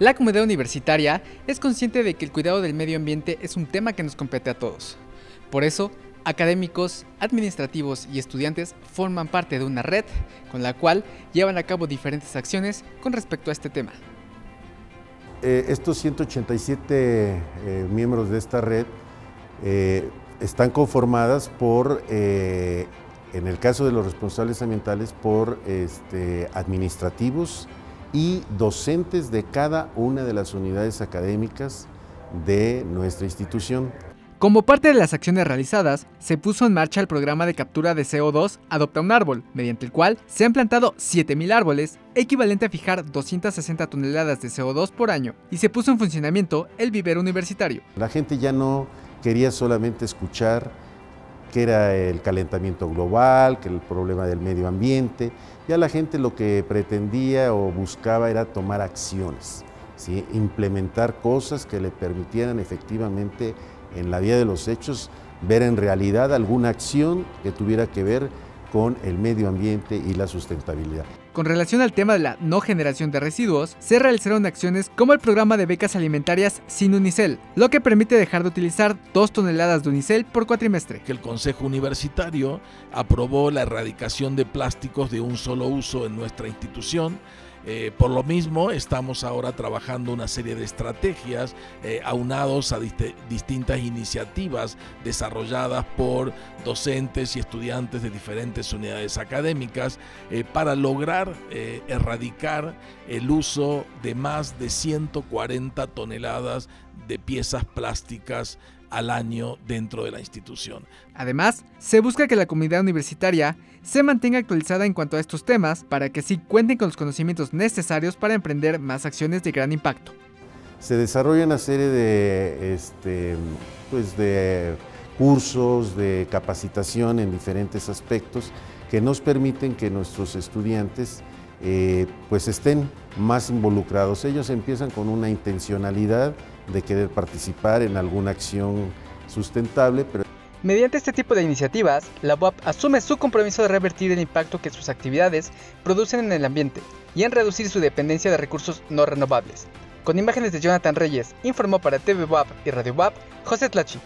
La comunidad universitaria es consciente de que el cuidado del medio ambiente es un tema que nos compete a todos. Por eso, académicos, administrativos y estudiantes forman parte de una red con la cual llevan a cabo diferentes acciones con respecto a este tema. Eh, estos 187 eh, miembros de esta red eh, están conformadas por, en el caso de los responsables ambientales, por este, administrativos, y docentes de cada una de las unidades académicas de nuestra institución. Como parte de las acciones realizadas, se puso en marcha el programa de captura de CO2 Adopta un árbol, mediante el cual se han plantado 7.000 árboles, equivalente a fijar 260 toneladas de CO2 por año, y se puso en funcionamiento el vivero universitario. La gente ya no quería solamente escuchar que era el calentamiento global, que el problema del medio ambiente. Ya la gente lo que pretendía o buscaba era tomar acciones, ¿sí? implementar cosas que le permitieran efectivamente en la vía de los hechos ver en realidad alguna acción que tuviera que ver con el medio ambiente y la sustentabilidad. Con relación al tema de la no generación de residuos, se realizaron acciones como el programa de becas alimentarias sin unicel, lo que permite dejar de utilizar dos toneladas de unicel por cuatrimestre. Que el Consejo Universitario aprobó la erradicación de plásticos de un solo uso en nuestra institución eh, por lo mismo, estamos ahora trabajando una serie de estrategias eh, aunados a distintas iniciativas desarrolladas por docentes y estudiantes de diferentes unidades académicas eh, para lograr erradicar el uso de más de 140 toneladas de piezas plásticas al año dentro de la institución. Además, se busca que la comunidad universitaria se mantenga actualizada en cuanto a estos temas para que sí cuenten con los conocimientos necesarios para emprender más acciones de gran impacto. Se desarrolla una serie de, este, pues de cursos, de capacitación en diferentes aspectos que nos permiten que nuestros estudiantes eh, pues estén más involucrados. Ellos empiezan con una intencionalidad de querer participar en alguna acción sustentable. Pero... Mediante este tipo de iniciativas, la UAP asume su compromiso de revertir el impacto que sus actividades producen en el ambiente y en reducir su dependencia de recursos no renovables. Con imágenes de Jonathan Reyes, informó para TV WAP y Radio WAP, José Tlachi.